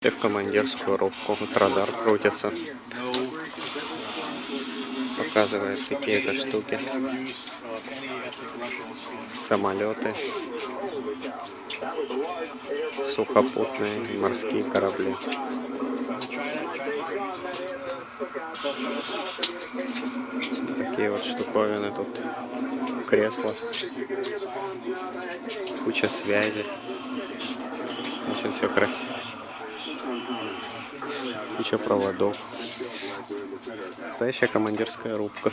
В командирскую рубку. Вот радар крутится. Показывает какие-то штуки. Самолеты. Сухопутные морские корабли. Такие вот штуковины тут. Кресла. Куча связи. Очень все красиво. Куча проводов. Настоящая командирская рубка.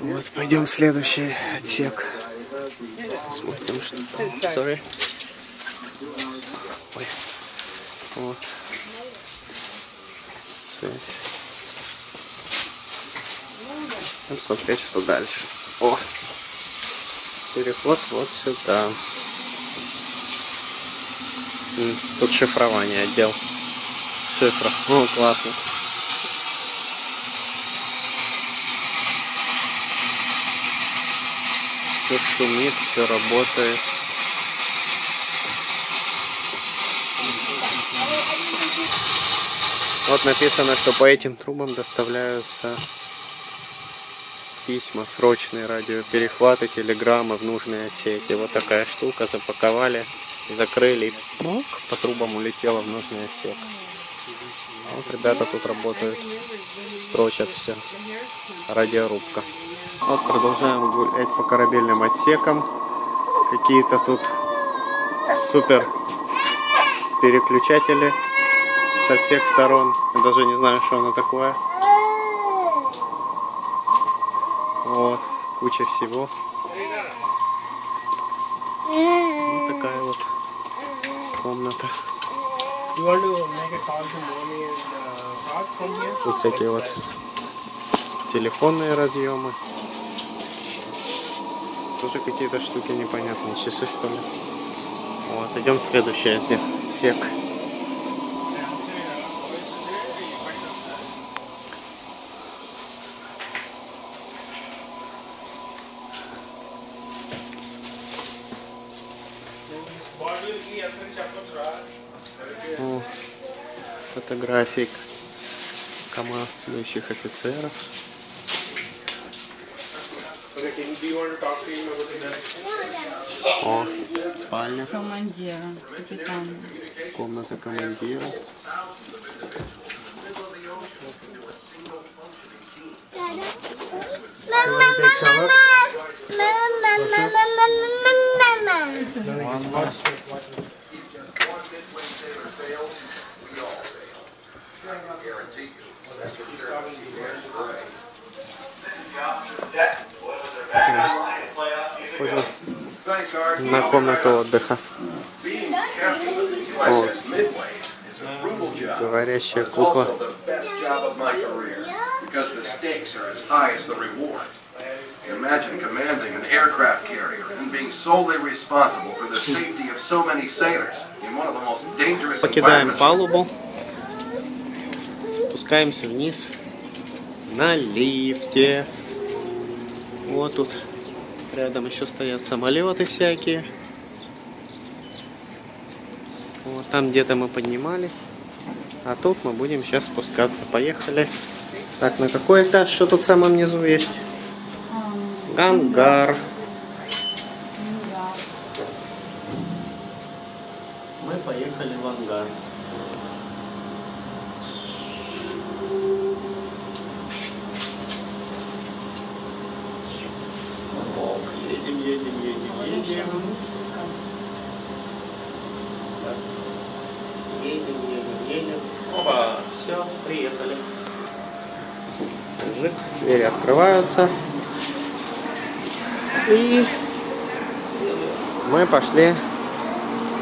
Вот, пойдем в следующий отсек. Смотрим, что там. Sorry. Ой. Вот. Цвет. Будем смотреть, что дальше. О! Переход вот сюда. Тут шифрование отдел. Шифра. О, классно. Все шумит, все работает. Вот написано, что по этим трубам доставляются письма, срочные радиоперехваты, телеграммы в нужные отсеки. Вот такая штука, запаковали, закрыли, и пук, по трубам улетела в нужный отсек. Вот ребята тут работают, строчат все. Радиорубка. Вот продолжаем гулять по корабельным отсекам. Какие-то тут супер переключатели со всех сторон. Я даже не знаю, что оно такое. Вот, куча всего. Вот такая вот комната. Тут всякие вот телефонные разъемы. Тоже какие-то штуки непонятные. Часы что ли? Вот, идем в следующий отсек. О, фотографик командующих офицеров. Okay, can, do you want to talk to him about the next? О, спальня, командира, капитана. комната командира. Ванна. Похоже на комнату отдыха. О, говорящая кукла. also the best job of my career because the stakes are as high as the rewards. Imagine commanding an aircraft carrier and being solely responsible for the safety of so many sailors in one of the most dangerous Покидаем палубу. Спускаемся вниз на лифте. Вот тут рядом еще стоят самолеты всякие. Вот там где-то мы поднимались. А тут мы будем сейчас спускаться. Поехали. Так, на какой этаж? Что тут в самом низу есть? Гангар. Мы поехали в ангар. Все, приехали. Жик, двери открываются. И мы пошли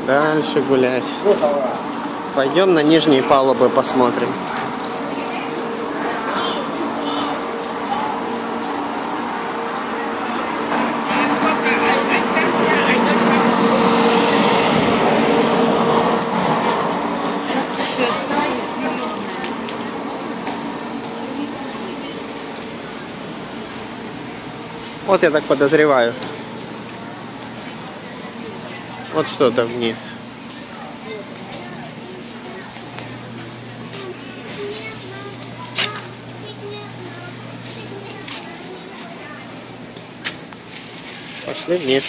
дальше гулять. Пойдем на нижние палубы посмотрим. Вот я так подозреваю. Вот что-то вниз. Пошли вниз.